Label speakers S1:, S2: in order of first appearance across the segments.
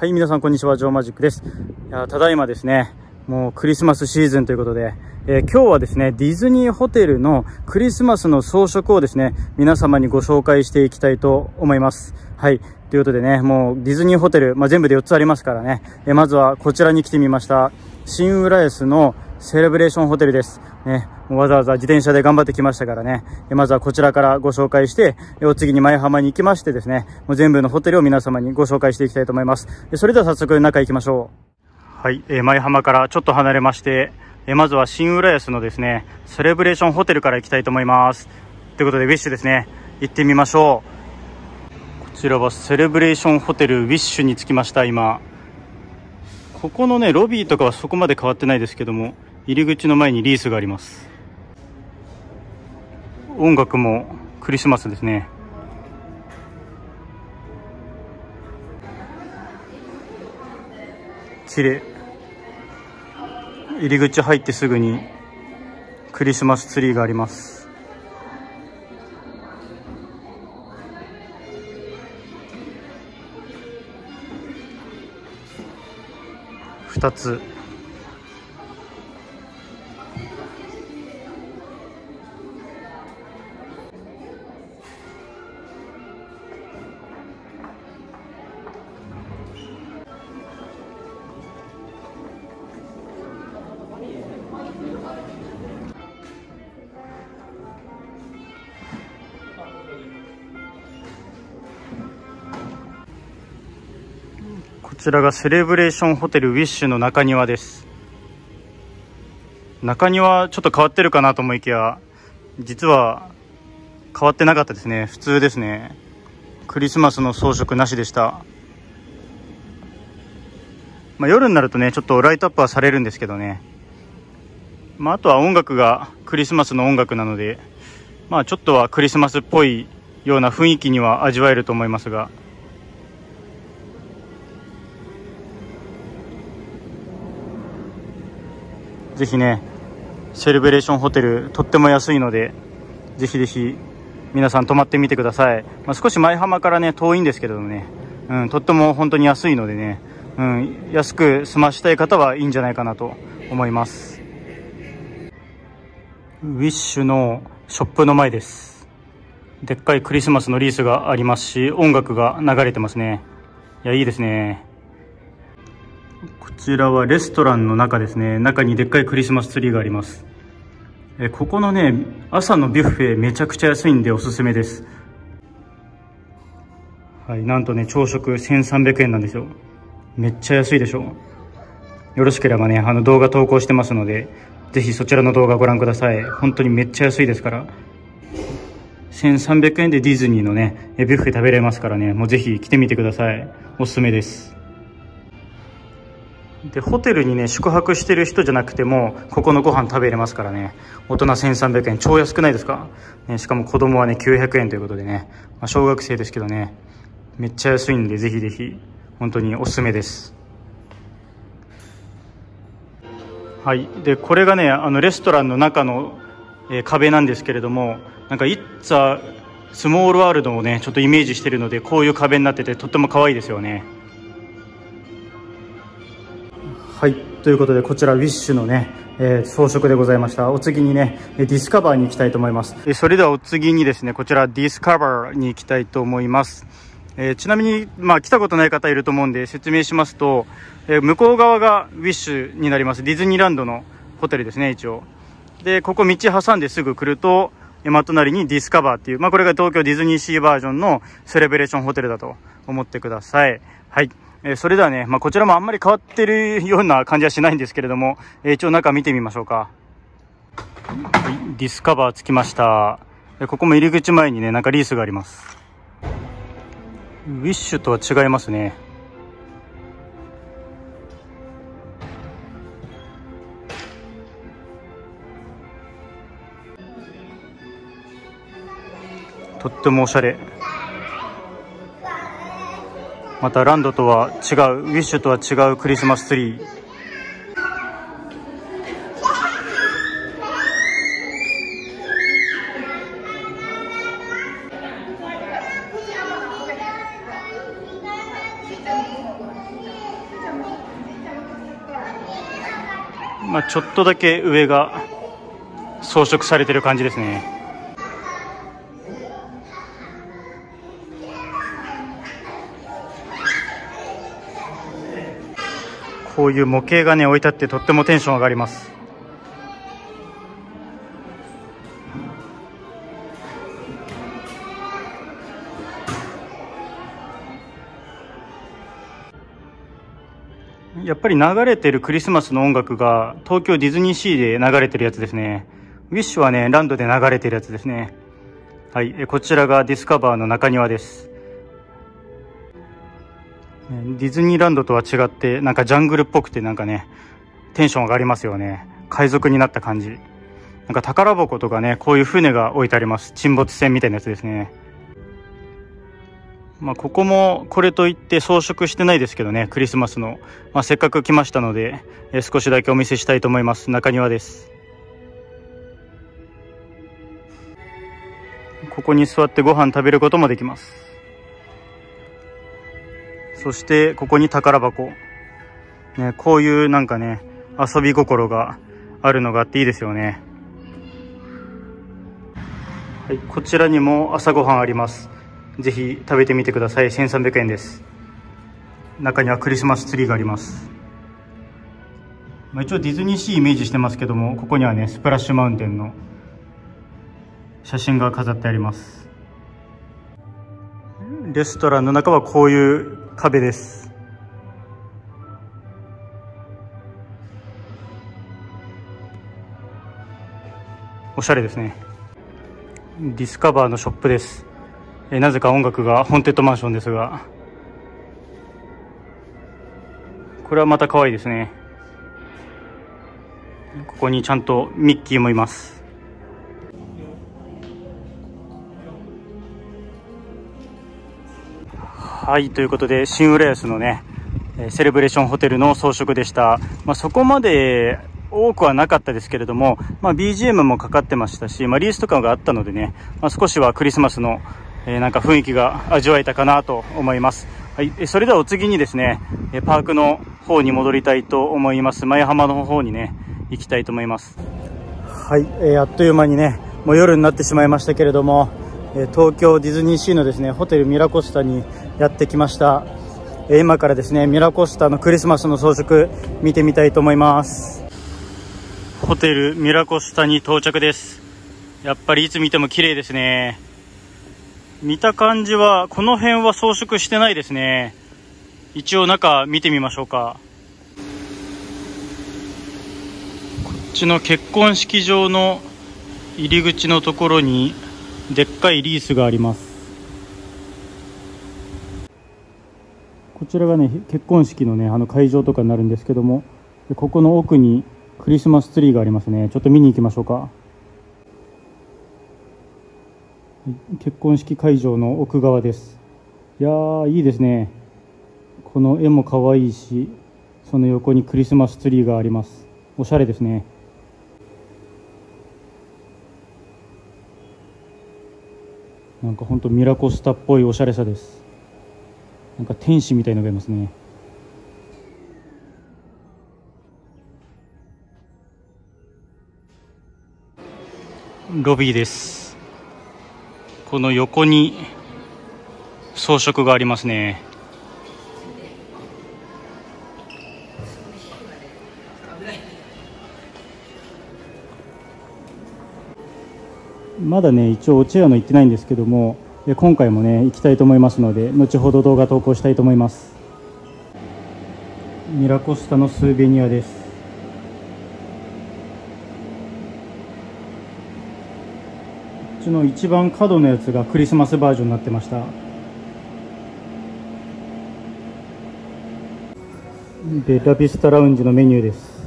S1: はい、皆さんこんにちは、ジョーマジックです。いやただいまですね、もうクリスマスシーズンということで、えー、今日はですね、ディズニーホテルのクリスマスの装飾をですね、皆様にご紹介していきたいと思います。はい。ということでね、もうディズニーホテル、まあ、全部で4つありますからね、えー、まずはこちらに来てみました。新浦安のセレブレーションホテルです。ね、わざわざ自転車で頑張ってきましたからね、まずはこちらからご紹介して、お次に前浜に行きましてですね、もう全部のホテルを皆様にご紹介していきたいと思います。それでは早速中行きましょう。はい、え前浜からちょっと離れまして、えまずは新浦安のですね、セレブレーションホテルから行きたいと思います。ということで、ウィッシュですね、行ってみましょう。こちらはセレブレーションホテルウィッシュに着きました、今。ここのね、ロビーとかはそこまで変わってないですけども、入り口の前にリースがあります。音楽もクリスマスですね。綺麗入り口入ってすぐにクリスマスツリーがあります。2つ。ちらがセレブレーションホテルウィッシュの中庭です。中庭ちょっと変わってるかなと思いきや実は変わってなかったですね。普通ですね。クリスマスの装飾なしでした。まあ、夜になるとねちょっとライトアップはされるんですけどね。まあ、あとは音楽がクリスマスの音楽なのでまあちょっとはクリスマスっぽいような雰囲気には味わえると思いますが。ぜひねセレブレーションホテルとっても安いのでぜひぜひ皆さん泊まってみてください、まあ、少し前浜からね遠いんですけどもね、うん、とっても本当に安いのでね、うん、安く済ましたい方はいいんじゃないかなと思います。ウィッシュのショップの前です。でっかいクリスマスのリースがありますし音楽が流れてますね。いやいいですね。こちらはレストランの中ですね。中にでっかいクリスマスツリーがあります。えここのね朝のビュッフェめちゃくちゃ安いんでおすすめです。はいなんとね朝食1300円なんですよ。めっちゃ安いでしょ。よろしければねあの動画投稿してますのでぜひそちらの動画ご覧ください。本当にめっちゃ安いですから。1300円でディズニーのねビュッフェ食べれますからねもうぜひ来てみてください。おすすめです。でホテルにね宿泊してる人じゃなくてもここのご飯食べれますからね。大人1300円。超安くないですか、ね、しかも子供はね900円ということでね、まあ、小学生ですけどね。めっちゃ安いんでぜひぜひ。本当におすすめです。はい。でこれがねあのレストランの中の、えー、壁なんですけれどもなんか「イッツァスモールワールド」をねちょっとイメージしてるのでこういう壁になっててとっても可愛いですよね。はい。ということでこちらウィッシュのね、えー、装飾でございました。お次にねディスカバーに行きたいと思います。それではお次にですねこちらディスカバーに行きたいと思います。えー、ちなみに、まあ、来たことない方いると思うんで説明しますと、えー、向こう側がウィッシュになります。ディズニーランドのホテルですね一応。でここ道挟んですぐ来ると真隣にディスカバーっていう、まあ、これが東京ディズニーシーバージョンのセレブレーションホテルだと思ってください。はい。えー、それではね、まあ、こちらもあんまり変わってるような感じはしないんですけれども、えー、一応中見てみましょうか。はい、ディスカバーつきました。ここも入り口前にね、なんかリースがあります。ウィッシュとは違いますね。とってもおしゃれ。またランドとは違うウィッシュとは違うクリスマスツリー。まあ、ちょっとだけ上が装飾されてる感じですね。こういう模型がね置いてあってとってもテンション上がりますやっぱり流れてるクリスマスの音楽が東京ディズニーシーで流れてるやつですね。ウィッシュはね、ランドで流れてるやつですね。はい、こちらがディスカバーの中庭です。ディズニーランドとは違って、なんかジャングルっぽくてなんかね、テンション上がりますよね。海賊になった感じ。なんか宝箱とかね、こういう船が置いてあります。沈没船みたいなやつですね。まあ、ここもこれといって装飾してないですけどね、クリスマスの。まあ、せっかく来ましたので、え少しだけお見せしたいと思います。中庭です。ここに座ってご飯食べることもできます。そしてここに宝箱。ね、こういうなんかね、遊び心があるのがあっていいですよね。はい、こちらにも朝ごはんあります。ぜひ食べてみてください。1300円です。中にはクリスマスツリーがあります。まあ、一応ディズニーシーイメージしてますけども、ここにはね、スプラッシュマウンテンの写真が飾ってありますレストランの中はこういう壁です。おしゃれですね。ディスカバーのショップです。えなぜか音楽がホンテッドマンションですが。これはまた可愛いですね。ここにちゃんとミッキーもいます。はい、ということで、新浦安のね、セレブレーションホテルの装飾でした。まあ、そこまで多くはなかったですけれども、まあ、BGM もかかってましたし、まあ、リースとかがあったのでね、まあ、少しはクリスマスの、えー、なんか雰囲気が味わえたかなと思います。はい、それではお次にですね、パークの方に戻りたいと思います。舞浜の方にね、行きたいと思います。はい、えー、あっという間にね、もう夜になってしまいましたけれどもえ、東京ディズニーシーのですねホテルミラコスタにやってきました。今からですねミラコスタのクリスマスの装飾見てみたいと思います。ホテルミラコスタに到着です。やっぱりいつ見ても綺麗ですね。見た感じはこの辺は装飾してないですね。一応中見てみましょうか。こっちの結婚式場の入り口のところにでっかいリースがあります。こちらがね結婚式のねあの会場とかになるんですけどもここの奥にクリスマスツリーがありますね。ちょっと見に行きましょうか。結婚式会場の奥側です。いやーいいですね。この絵も可愛いしその横にクリスマスツリーがあります。おしゃれですね。なんか本当ミラコスタっぽいおしゃれさです。なんか天使みたいのがいますね。ロビーです。この横に装飾がありますね。まだね一応おチェアの行ってないんですけども今回もね行きたいと思いますので後ほど動画投稿したいと思います。ミラコスタのスーベニアです。こっちの一番角のやつがクリスマスバージョンになってました。でラビスタラウンジのメニューです。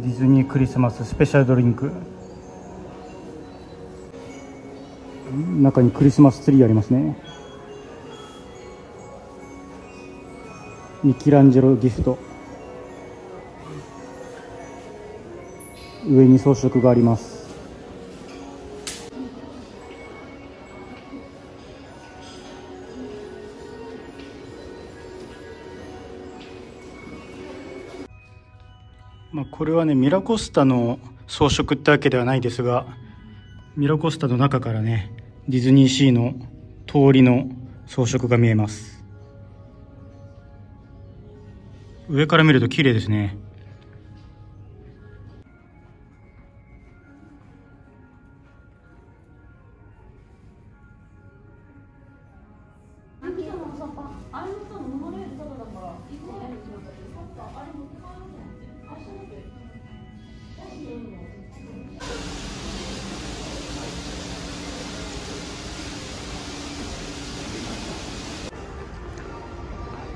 S1: ディズニークリスマススペシャルドリンク。中にクリスマスツリーありますね。ミキランジェロギフト。上に装飾があります。まあこれはねミラコスタの装飾ってわけではないですがミラコスタの中からねディズニーシーの通りの装飾が見えます。上から見ると綺麗ですね。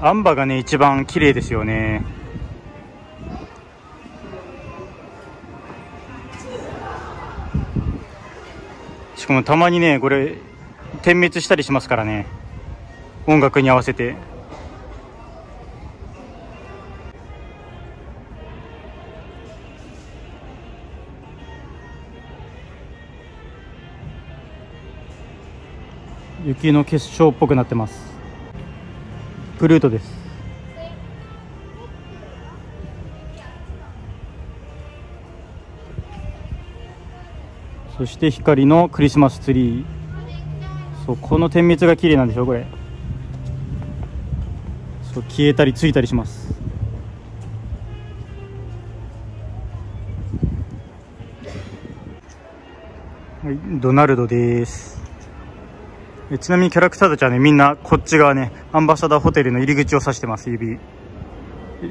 S1: アンバがね一番綺麗ですよね。しかもたまにねこれ点滅したりしますからね。音楽に合わせて。雪の結晶っぽくなってます。プルートです。そして光のクリスマスツリー。そうこの点滅が綺麗なんでしょこれ。そう消えたりついたりします。はいドナルドです。ちなみにキャラクターたちはねみんなこっち側ねアンバサダーホテルの入り口を指してます指。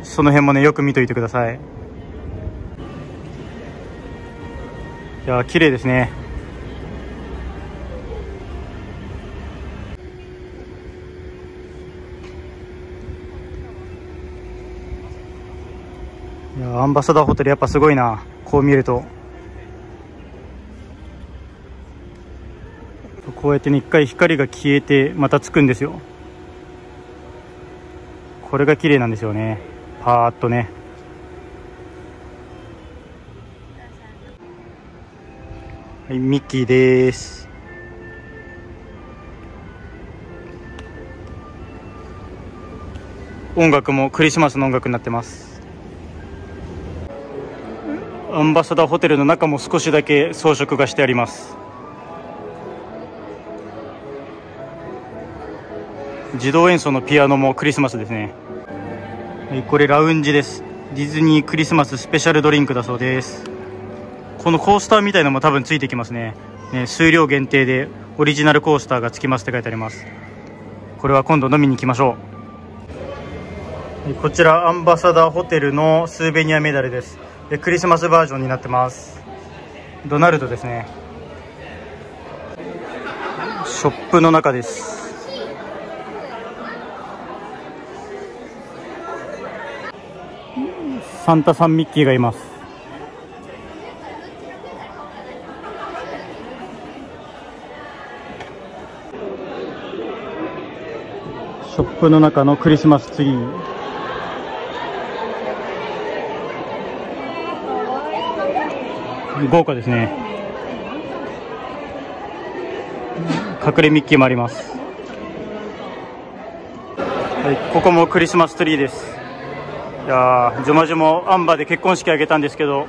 S1: その辺もねよく見といてください。いや綺麗ですね。いやアンバサダーホテルやっぱすごいなこう見ると。こうやってね一回光が消えてまたつくんですよ。これが綺麗なんですよね。パーッとね。はいミッキーです。音楽もクリスマスの音楽になってます。アンバサダーホテルの中も少しだけ装飾がしてあります。自動演奏のピアノもクリスマスですね。はいこれラウンジです。ディズニークリスマススペシャルドリンクだそうです。このコースターみたいのも多分ついてきますね。ね数量限定でオリジナルコースターがつきますって書いてあります。これは今度飲みに行きましょう。こちらアンバサダーホテルのスーベニアメダルです。クリスマスバージョンになってます。ドナルドですね。ショップの中です。サンタさんミッキーがいます。ショップの中のクリスマスツリー。豪華ですね。隠れミッキーもあります。はいここもクリスマスツリーです。いやージョマジョもアンバーで結婚式あげたんですけど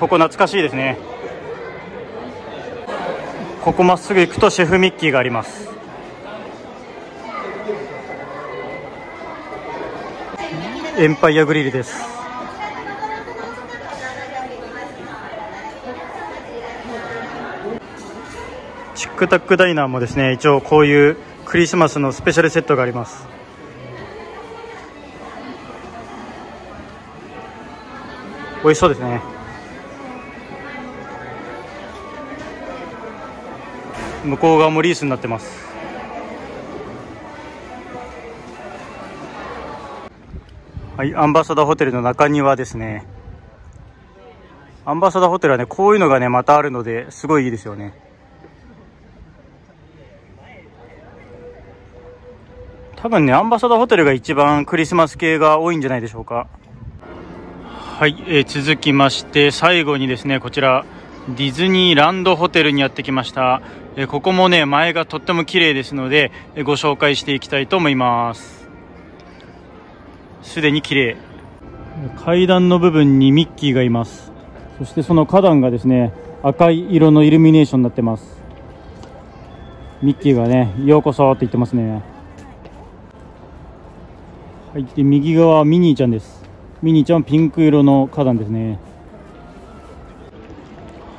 S1: ここ懐かしいですね。ここまっすぐ行くとシェフミッキーがあります。エンパイアグリルです。チックタックダイナーもですね一応こういうクリスマスのスペシャルセットがあります。美味しそうですね。向こう側もリースになってます。はいアンバサダーホテルの中庭ですね。アンバサダーホテルはねこういうのがねまたあるのですごいいいですよね。多分ねアンバサダーホテルが一番クリスマス系が多いんじゃないでしょうか。はい、えー、続きまして最後にですねこちらディズニーランドホテルにやってきました、えー、ここもね前がとっても綺麗ですので、えー、ご紹介していきたいと思います。すでに綺麗。階段の部分にミッキーがいます。そしてその花壇がですね赤い色のイルミネーションになってます。ミッキーがねようこそって言ってますね。はいで右側ミニーちゃんです。ミニちゃんピンク色の花壇ですね。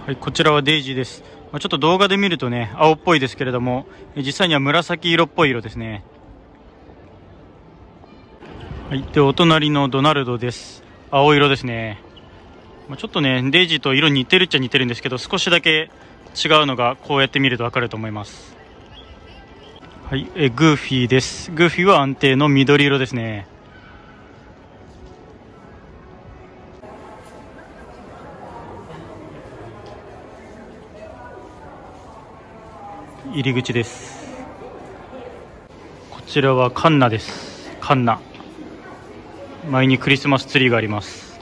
S1: はいこちらはデイジーです。まちょっと動画で見るとね青っぽいですけれども実際には紫色っぽい色ですね。はいでお隣のドナルドです。青色ですね。まちょっとねデイジーと色似てるっちゃ似てるんですけど少しだけ違うのがこうやって見ると分かると思います。はい、えグーフィーです。グーフィーは安定の緑色ですね。入り口です。こちらはカンナです。カンナ。前にクリスマスツリーがあります。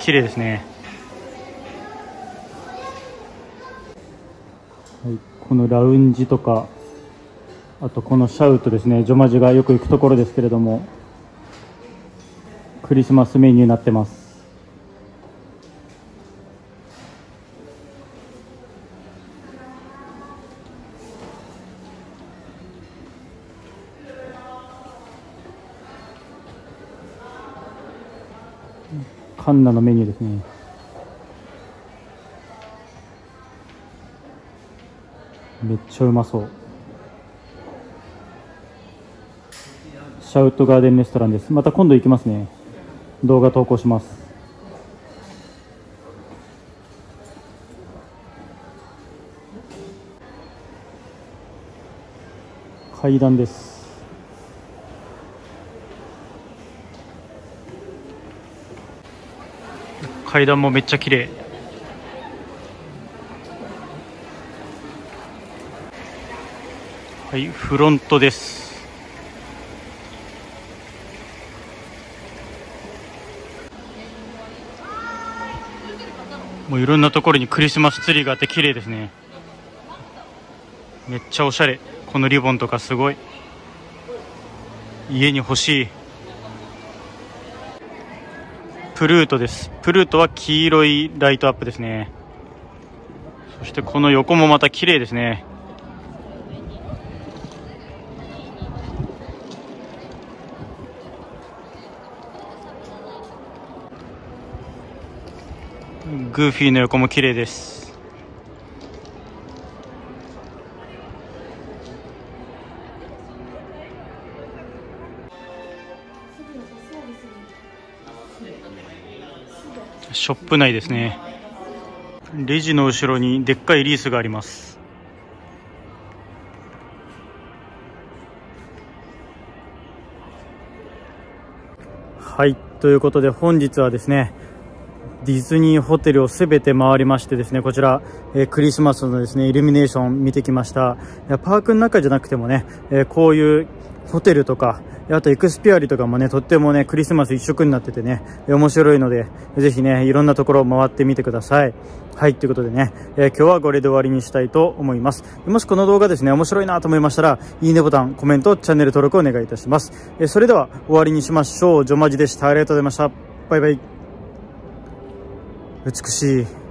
S1: 綺麗ですね。はい、このラウンジとかあとこのシャウトですねジョマジがよく行くところですけれどもクリスマスメニューになってます。カンナのメニューですね。めっちゃうまそう。シャウトガーデンレストランです。また今度行きますね。動画投稿します。階段です。階段もめっちゃ綺麗。はいフロントです。もういろんなところにクリスマスツリーがあって綺麗ですね。めっちゃおしゃれ。このリボンとかすごい。家に欲しい。プルートです。プルートは黄色いライトアップですね。そしてこの横もまた綺麗ですね。グーフィーの横も綺麗です。ショップ内ですね。レジの後ろにでっかいリースがあります。はい。ということで本日はですねディズニーホテルをすべて回りましてですね、こちら、えー、クリスマスのですね、イルミネーション見てきました。パークの中じゃなくてもね、えー、こういうホテルとか、あとエクスピアリとかもね、とってもね、クリスマス一色になっててね、面白いので、ぜひね、いろんなところを回ってみてください。はい、ということでね、えー、今日はこれで終わりにしたいと思います。もしこの動画ですね、面白いなと思いましたら、いいねボタン、コメント、チャンネル登録お願いいたします。えー、それでは終わりにしましょう。ジョマジでした。ありがとうございました。バイバイ。美しい。